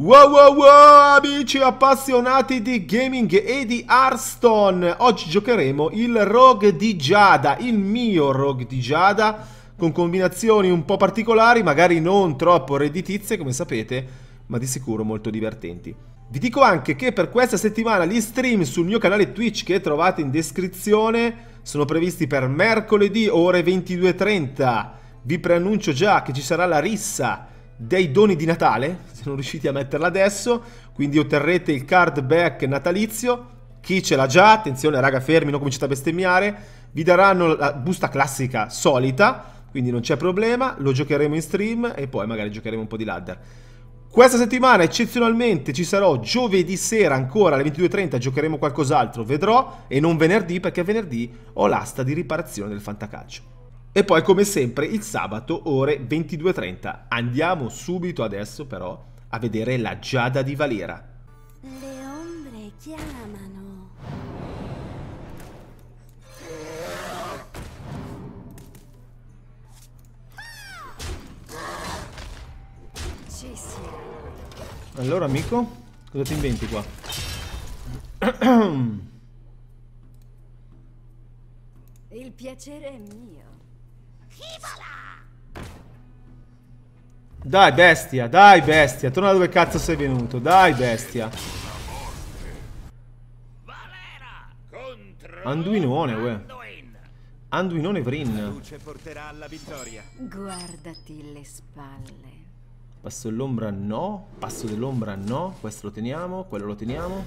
Wow wow wow amici appassionati di gaming e di Hearthstone. Oggi giocheremo il Rogue di Giada, il mio Rogue di Giada Con combinazioni un po' particolari, magari non troppo redditizie come sapete Ma di sicuro molto divertenti. Vi dico anche che per questa settimana gli stream sul mio canale Twitch che trovate in descrizione Sono previsti per mercoledì ore 22.30 Vi preannuncio già che ci sarà la rissa dei doni di Natale, se non riuscite a metterla adesso, quindi otterrete il card back natalizio, chi ce l'ha già, attenzione raga fermi, non cominciate a bestemmiare, vi daranno la busta classica solita, quindi non c'è problema, lo giocheremo in stream e poi magari giocheremo un po' di ladder. Questa settimana eccezionalmente ci sarò giovedì sera ancora alle 22.30, giocheremo qualcos'altro, vedrò, e non venerdì perché venerdì ho l'asta di riparazione del fantacalcio. E poi come sempre il sabato ore 22.30. Andiamo subito adesso però a vedere la Giada di Valera. Le ombre chiamano. Allora amico, cosa ti inventi qua? Il piacere è mio. Dai bestia, dai bestia, torna dove cazzo sei venuto, dai bestia. Anduinone, uè. Anduinone Vrin. Guardati le spalle. Passo dell'ombra no, passo dell'ombra no, questo lo teniamo, quello lo teniamo.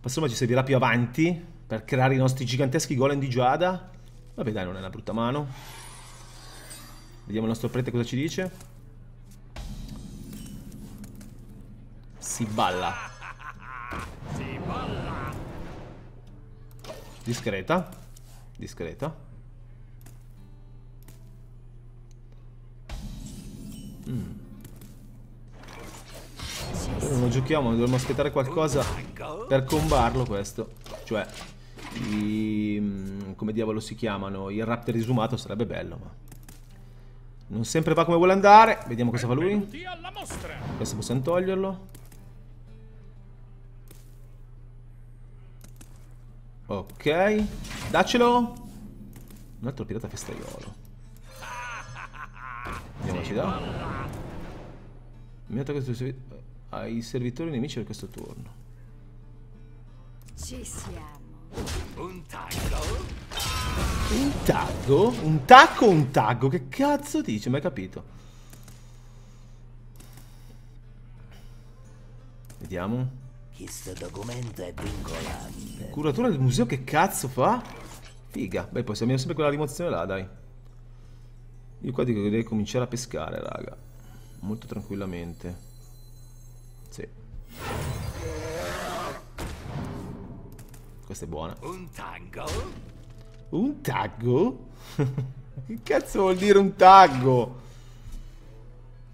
Passo ci servirà più avanti per creare i nostri giganteschi golem di Giada. Vabbè dai, non è una brutta mano. Vediamo il nostro prete cosa ci dice. Si balla. Si balla. Discreta. Discreta. Mm. Non lo giochiamo, dovremmo aspettare qualcosa per combarlo questo. Cioè, i, mm, come diavolo si chiamano? Il raptor risumato sarebbe bello, ma... Non sempre va come vuole andare. Vediamo cosa fa lui. Questo possiamo toglierlo. Ok. Daccelo. Un altro pirata festaiolo. Vediamo ci dà. Mi ha questo servi ai servitori nemici per questo turno. Ci siamo. Un taglio. Un taggo? Un tacco o un taggo? Che cazzo dice? Mai capito. Vediamo. Questo documento è vincolante. Curatura del museo che cazzo fa? Figa. Beh, possiamo sempre quella rimozione là, dai. Io qua dico che devi cominciare a pescare, raga. Molto tranquillamente. Sì. Questa è buona. Un tango. Un taggo? che cazzo vuol dire un taggo?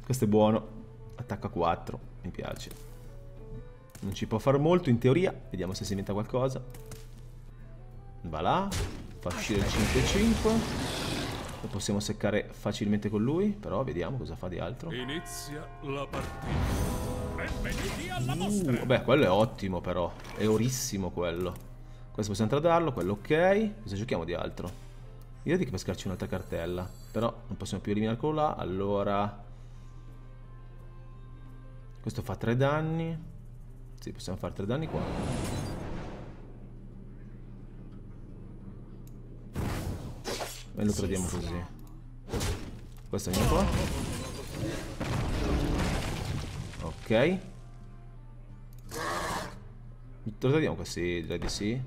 Questo è buono. Attacco a 4. Mi piace. Non ci può fare molto in teoria. Vediamo se si inventa qualcosa. Va là. Fa uscire il 5-5. Lo possiamo seccare facilmente con lui. Però vediamo cosa fa di altro. Inizia la partita. Benvenuti alla mostra. Uh, vabbè, quello è ottimo però. È orissimo quello. Questo possiamo tradarlo, quello ok. Cosa giochiamo di altro? Io direi che pescarci un'altra cartella. Però non possiamo più eliminare quello là. Allora... Questo fa 3 danni. Sì, possiamo fare 3 danni qua. E lo tradiamo così. Questo viene qua. Ok. Lo tradiamo questi, direi di sì.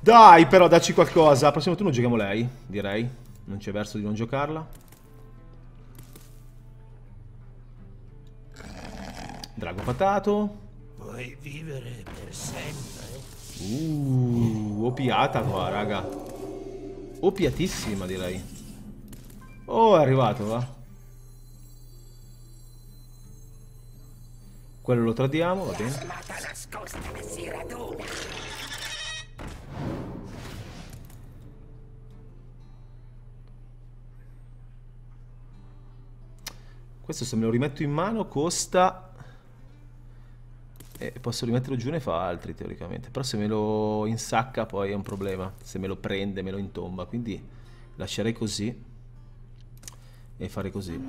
Dai, però, dacci qualcosa. Al prossimo turno giochiamo lei, direi. Non c'è verso di non giocarla. Drago patato. Vuoi vivere per sempre? Uh, opiata qua, raga. Opiatissima, direi. Oh, è arrivato, va. Quello lo tradiamo, va bene. Questo se me lo rimetto in mano costa... E posso rimetterlo giù ne fa altri teoricamente. Però se me lo insacca poi è un problema. Se me lo prende me lo intomba. Quindi lascerei così. E fare così.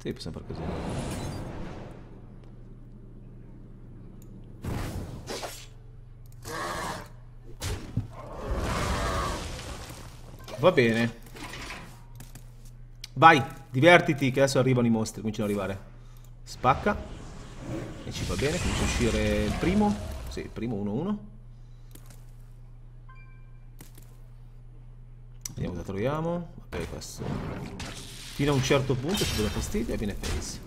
Sì, possiamo fare così. Va bene. Vai, divertiti che adesso arrivano i mostri, cominciano ad arrivare. Spacca. E ci va bene, comincia a uscire il primo. Sì, il primo 1-1. Vediamo cosa troviamo. Vabbè, questo. Fino a un certo punto ci dà fastidio e viene face.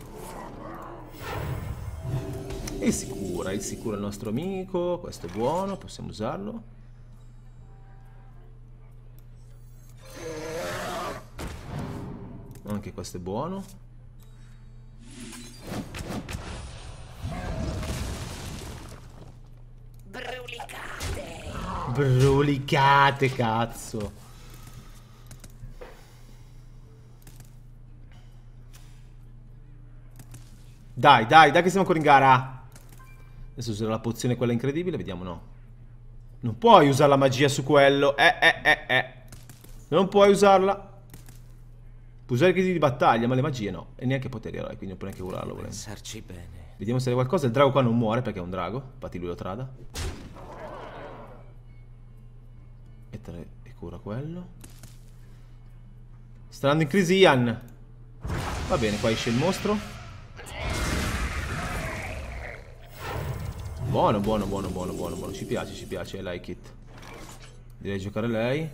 E sicura, è sicuro il nostro amico. Questo è buono, possiamo usarlo. Anche questo è buono. Brulicate. Brulicate, cazzo. Dai, dai, dai che siamo ancora in gara. Adesso userò la pozione quella incredibile, vediamo no. Non puoi usare la magia su quello. Eh, eh, eh, eh. Non puoi usarla. Puoi usare i critici di battaglia, ma le magie no. E neanche poteri eroi, quindi non puoi neanche curarlo. Pensarci bene. Vediamo se c'è qualcosa. Il drago qua non muore perché è un drago. Infatti lui lo trada. E, tre, e cura quello. Sta andando in crisi Ian. Va bene, qua esce il mostro. Buono, buono, buono, buono, buono, buono. Ci piace, ci piace, I like it. Direi di giocare lei.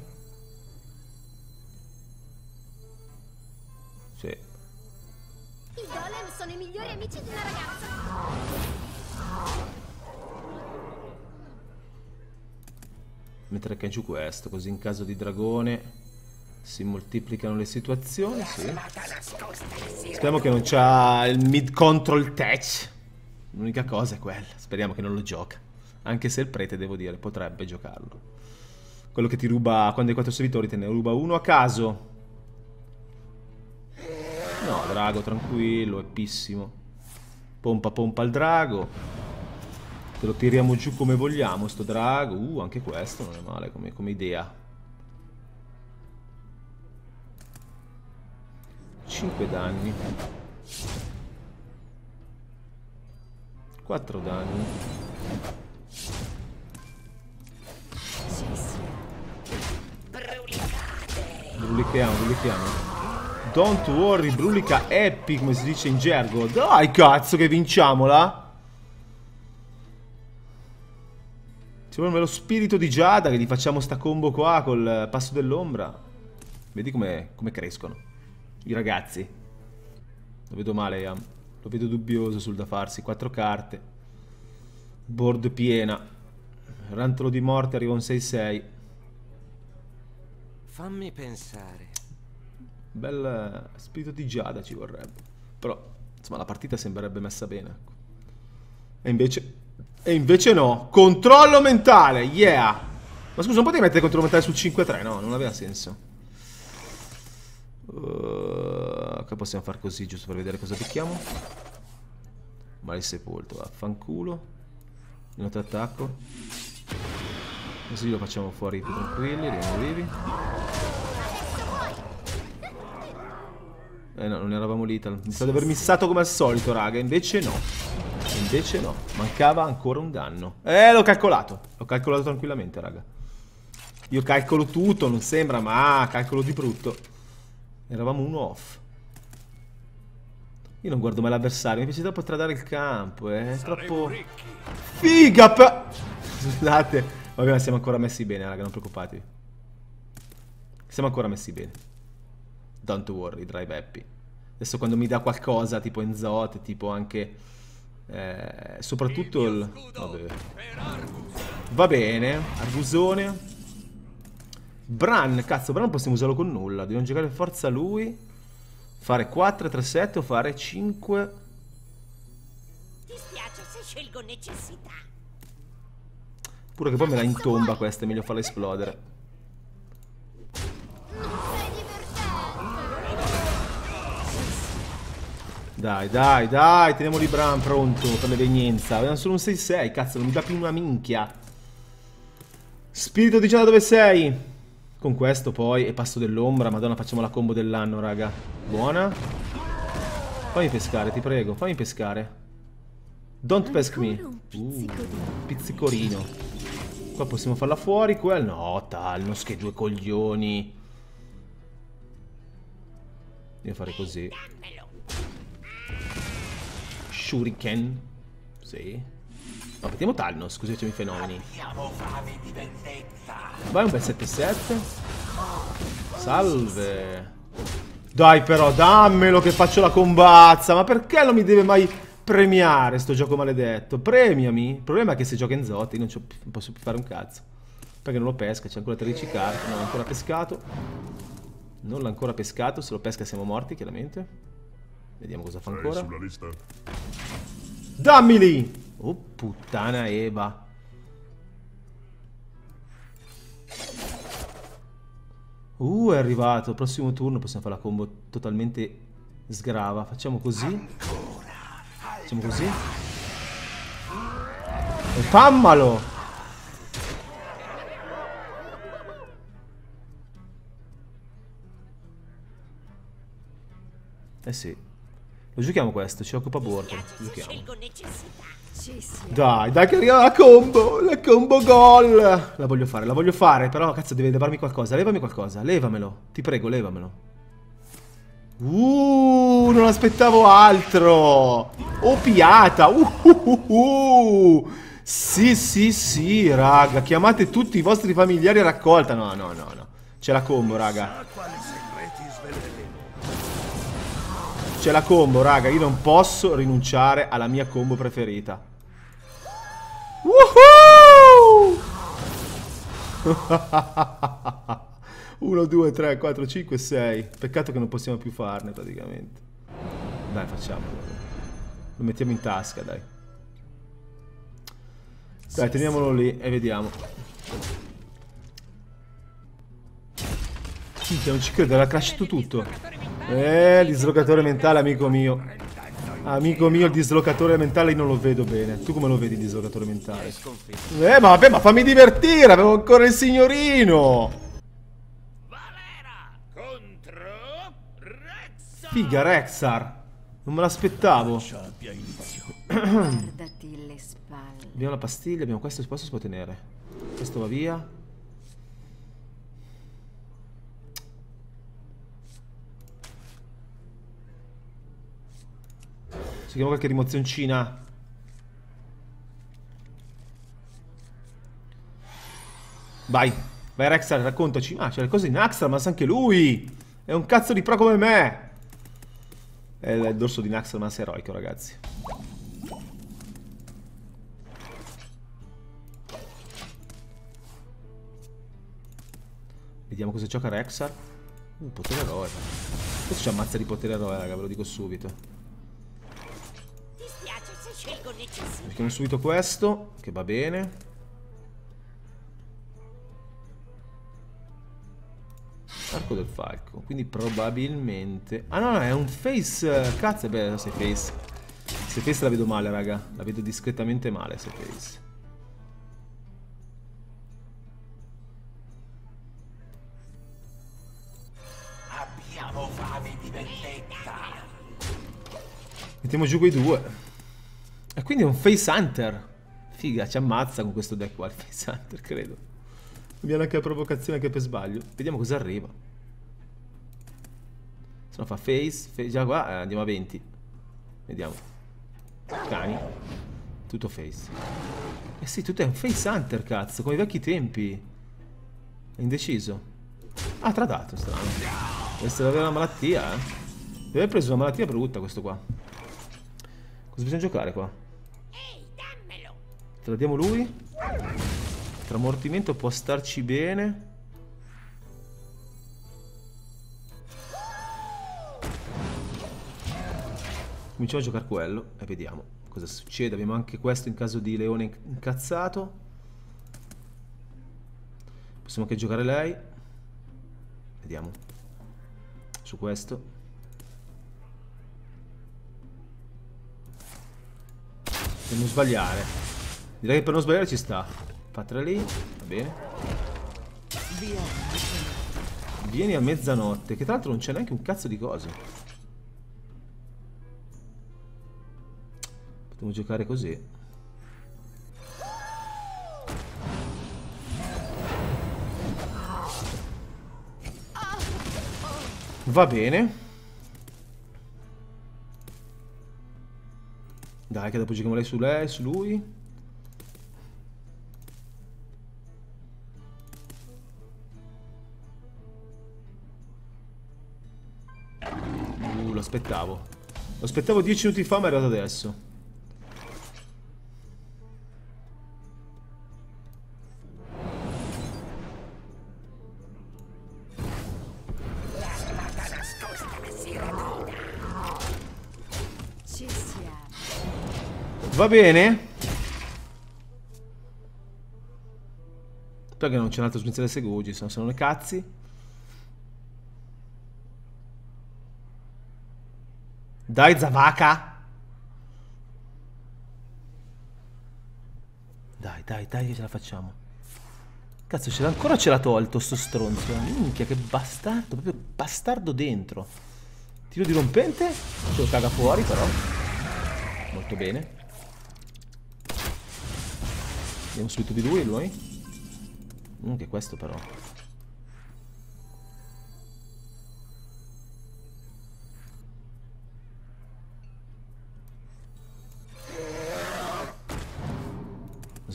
Sono i migliori amici di una ragazza. Mettere anche giù questo, così in caso di dragone si moltiplicano le situazioni, sì. Speriamo che non c'ha il mid control touch. L'unica cosa è quella, speriamo che non lo gioca. Anche se il prete, devo dire, potrebbe giocarlo. Quello che ti ruba, quando hai quattro servitori, te ne ruba uno a caso. Drago, tranquillo, eppissimo. Pompa, pompa il drago. Te lo tiriamo giù come vogliamo, sto drago. Uh, anche questo non è male come, come idea. 5 danni. 4 danni. Brulichiamo, brulichiamo. Don't worry, brulica happy, come si dice in gergo. Dai, cazzo, che vinciamola. Ci vuole lo spirito di Giada che gli facciamo sta combo qua col passo dell'ombra. Vedi come, come crescono i ragazzi. Lo vedo male, Iam. Lo vedo dubbioso sul da farsi. Quattro carte. Board piena. Rantolo di morte arriva un 6-6. Fammi pensare. Bel eh, spirito di Giada ci vorrebbe. Però, insomma, la partita sembrerebbe messa bene. ecco. E invece... E invece no. Controllo mentale, yeah! Ma scusa, non potevi mettere controllo mentale sul 5-3? No, non aveva senso. Uh, possiamo fare così, giusto per vedere cosa picchiamo? Male sepolto, vaffanculo. Minuto attacco. Così lo facciamo fuori più tranquilli, rimaniamo vivi. Eh no, non eravamo lì. tal- Mi sa di aver missato come al solito, raga. Invece no. Invece no. Mancava ancora un danno. Eh, l'ho calcolato. L'ho calcolato tranquillamente, raga. Io calcolo tutto, non sembra, ma calcolo di brutto. Eravamo uno off. Io non guardo mai l'avversario, mi piace troppo tradare il campo, eh. È troppo... Figa. Scusate. Vabbè, ma siamo ancora messi bene, raga, non preoccupatevi. Siamo ancora messi bene. Don't worry, drive happy. Adesso quando mi dà qualcosa, tipo Enzote, tipo anche... eh, soprattutto il... Vabbè. Va bene, Argusone. Bran, cazzo, Bran possiamo usarlo con nulla. Dobbiamo giocare per forza lui. Fare 4, 3, 7 o fare 5. Ti spiace se scelgo necessità. Pure che poi me la intomba questa, è meglio farla esplodere. Dai, dai, dai, teniamo Libran pronto per l'evenienza. Abbiamo solo un 6-6, cazzo, non mi dà più una minchia. Spirito di già dove sei? Con questo poi e passo dell'ombra, madonna facciamo la combo dell'anno, raga. Buona. Fammi pescare, ti prego, fammi pescare. Don't pesk me. Uh, pizzicorino. Qua possiamo farla fuori, quel... No, Talnos, che due coglioni. Devo fare così. Shuriken. Sì. No, mettiamo Talnos, facciamo i fenomeni. Vai un bel 7-7. Salve. Dai però, dammelo che faccio la combazza. Ma perché non mi deve mai premiare sto gioco maledetto? Premiami. Il problema è che se gioca in Zotti non, non posso più fare un cazzo. Perché non lo pesca, c'è ancora 13 carte, non l'ha ancora pescato. Non l'ha ancora pescato, se lo pesca siamo morti, chiaramente. Vediamo cosa fa ancora. sulla lista? Dammili! Oh puttana Eva. Uh, è arrivato. Prossimo turno possiamo fare la combo totalmente sgrava. Facciamo così. Facciamo così. E fammalo! Eh sì. Lo giochiamo questo, ci occupa bordo. Giochiamo. Dai, dai che arriva la combo, la combo gol. La voglio fare, la voglio fare, però cazzo deve levarmi qualcosa, levami qualcosa, levamelo, ti prego, levamelo. Uh, non aspettavo altro. Opiata. Uh, uh, uh, uh. Sì, sì, sì, raga, chiamate tutti i vostri familiari a raccolta. No, no, no, no. C'è la combo, raga. C'è la combo, raga. Io non posso rinunciare alla mia combo preferita. Woohoo! 1, 2, 3, 4, 5, 6. Peccato che non possiamo più farne praticamente. Dai, facciamolo. Lo mettiamo in tasca, dai. Dai, teniamolo lì e vediamo. Minchia, non ci credo, era crashato tutto. Eh, il dislocatore mentale, amico mio. Amico mio, il dislocatore mentale io non lo vedo bene. Tu come lo vedi il dislocatore mentale? Eh, ma vabbè, ma fammi divertire, avevo ancora il signorino. Valera contro Rex. Figa, Rexar. Non me l'aspettavo. Abbiamo la pastiglia, abbiamo questo, questo si può tenere. Questo va via. Seguiamo qualche rimozioncina. Vai, vai Rexar, raccontaci. Ah, c'è le cose in Axel, ma sa anche lui. È un cazzo di pro come me. È il dorso di Naxxramas eroico, ragazzi. Vediamo cosa gioca Rexar. Uh, potere eroe. Questo ci ammazza di potere eroe, raga, ve lo dico subito. Mettiamo subito questo, che va bene. Arco del falco, quindi probabilmente... Ah no, no, è un face... Cazzo, è bello se face. Se face la vedo male, raga. La vedo discretamente male se face. Abbiamo fame di vendetta. Mettiamo giù quei due. E quindi è un face hunter. Figa, ci ammazza con questo deck qua il face hunter, credo. Abbiamo anche la provocazione anche per sbaglio. Vediamo cosa arriva. Se no fa face, face già qua eh, andiamo a 20. Vediamo. Cani. Tutto face. Eh sì, tutto è un face hunter, cazzo, come i vecchi tempi. È indeciso. Ah, tradato, strano. Deve essere avere una malattia, eh. Deve aver preso una malattia brutta questo qua. Cosa bisogna giocare qua? Te la diamo lui? Tramortimento può starci bene. Cominciamo a giocare quello e vediamo cosa succede. Abbiamo anche questo in caso di leone incazzato. Possiamo anche giocare lei. Vediamo. Su questo. Per non sbagliare. Direi che per non sbagliare ci sta. Fatela lì. Va bene. Vieni a mezzanotte. Che tra l'altro non c'è neanche un cazzo di cose. Potremmo giocare così. Va bene. Dai, che dopo giochiamo lei su lei, su lui. Lo aspettavo. Lo aspettavo 10 minuti fa, ma è arrivato adesso. Va bene. Perché non c'è un altro smizzere segugi, se no sono le cazzi. Dai Zavaka. Dai, dai, dai che ce la facciamo. Cazzo, ce l'ha ancora ce l'ha tolto sto stronzo. Minchia, che bastardo, proprio bastardo dentro. Tiro di rompente. Ce lo caga fuori però. Molto bene. Andiamo subito di lui, lui. Mm, che questo però.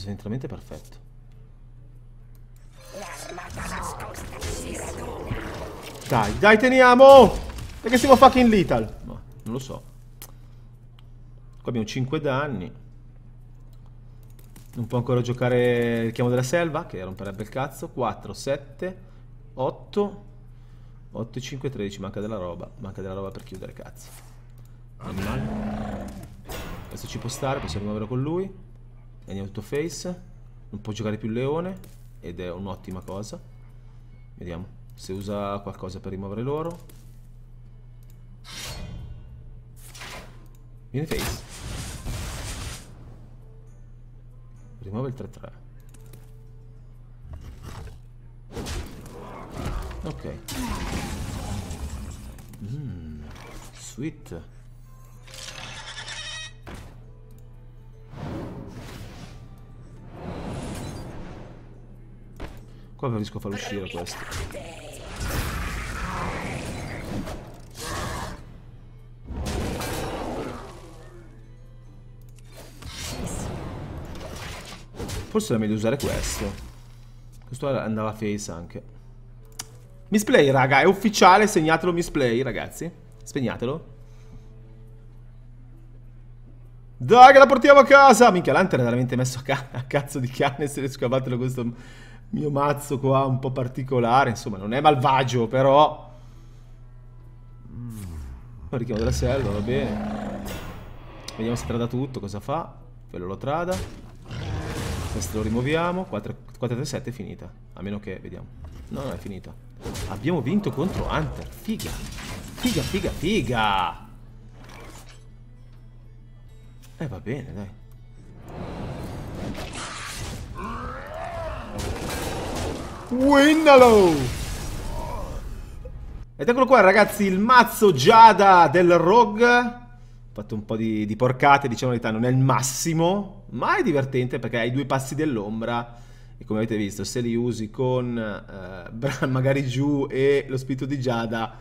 Sventramente perfetto. Dai, dai, teniamo! Perché siamo fucking lethal? No, non lo so. Qua abbiamo 5 danni. Non può ancora giocare il richiamo della selva, che romperebbe il cazzo. 4, 7, 8, 8 e 5, 13. Manca della roba. Manca della roba per chiudere, cazzo. Animale. Questo ci può stare, possiamo rimuoverlo con lui. Andiamo tutto face. Non può giocare più il leone. Ed è un'ottima cosa. Vediamo se usa qualcosa per rimuovere loro. Viene face. Rimuove il 3-3. Ok. Mmm. Sweet. Qua riesco a farlo uscire questo. Forse è meglio usare questo. Questo andava face anche. Misplay, raga, è ufficiale, segnatelo misplay, ragazzi. Spegnatelo. Dai che la portiamo a casa! Minchia, l'Hunter è veramente messo a, ca a cazzo di cane se riesco a batterlo questo mio mazzo qua un po' particolare. Insomma, non è malvagio, però... Poi richiamo della selva, va bene. Vediamo se trada tutto, cosa fa. Quello lo trada. Questo lo rimuoviamo. 4-3-7 è finita. A meno che, vediamo. No, no, è finita. Abbiamo vinto contro Hunter. Figa. Figa, figa, figa. Eh, va bene, dai. Winnalo! Ed eccolo qua, ragazzi, il mazzo Giada del Rogue. Ho fatto un po' di, di porcate, diciamo la verità, non è il massimo, ma è divertente perché hai due passi dell'ombra. E come avete visto, se li usi con eh, Bran magari giù e lo spirito di Giada,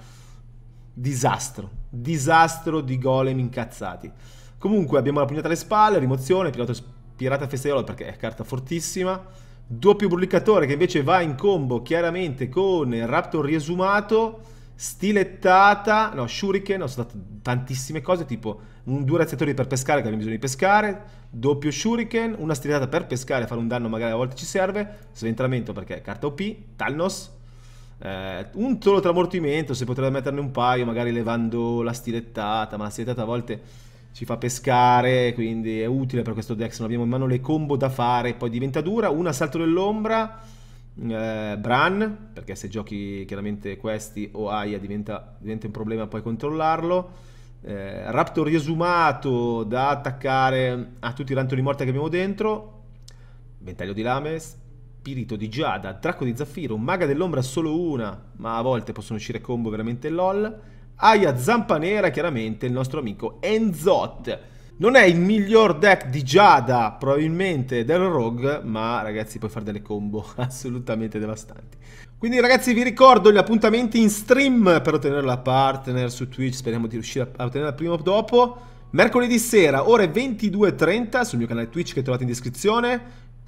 disastro. Disastro di golem incazzati. Comunque abbiamo la pugnata alle spalle, rimozione, pilota pirata festaiolo perché è carta fortissima. Doppio brulicatore che invece va in combo chiaramente con Raptor riesumato. Stilettata, no, Shuriken, ho stato tantissime cose, tipo un, due razziatori per pescare che abbiamo bisogno di pescare, doppio Shuriken, una stilettata per pescare, fare un danno magari a volte ci serve, sventramento perché è carta OP, Talnos, eh, un solo tramortimento, se potrebbe metterne un paio, magari levando la stilettata, ma la stilettata a volte ci fa pescare, quindi è utile per questo deck, se non abbiamo in mano le combo da fare, poi diventa dura, un assalto dell'ombra eh, Bran, perché se giochi chiaramente questi o Aya diventa, diventa un problema poi controllarlo. Eh, Raptor riesumato da attaccare a tutti i rantoli morti che abbiamo dentro. Ventaglio di Lames, Spirito di Giada, Draco di Zaffiro, Maga dell'Ombra solo una, ma a volte possono uscire combo veramente lol. Aya Zampa Nera, chiaramente il nostro amico Enzot. Non è il miglior deck di Giada, probabilmente, del Rogue, ma ragazzi puoi fare delle combo assolutamente devastanti. Quindi ragazzi vi ricordo gli appuntamenti in stream per ottenere la partner su Twitch, speriamo di riuscire a ottenerla prima o dopo. Mercoledì sera, ore 22.30 sul mio canale Twitch che trovate in descrizione.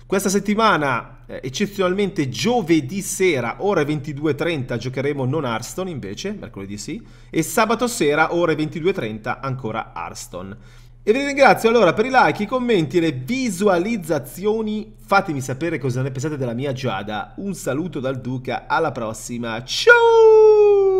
Questa settimana, eh, eccezionalmente giovedì sera, ore 22.30, giocheremo non Hearthstone invece, mercoledì sì, e sabato sera, ore 22.30, ancora Hearthstone. E vi ringrazio allora per i like, i commenti e le visualizzazioni. Fatemi sapere cosa ne pensate della mia Giada. Un saluto dal Duca, alla prossima, ciao!